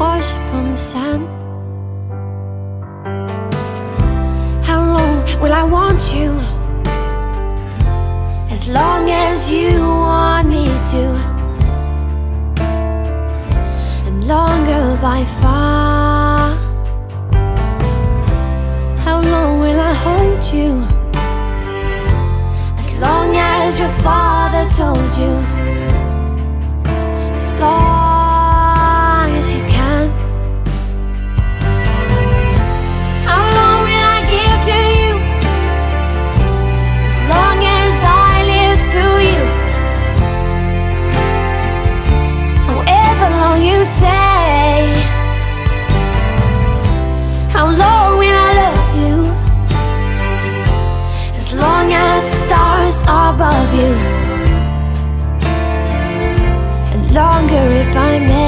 Wash upon the sand How long will I want you? As long as you want me to And longer by far How long will I hold you? As long as your father told you are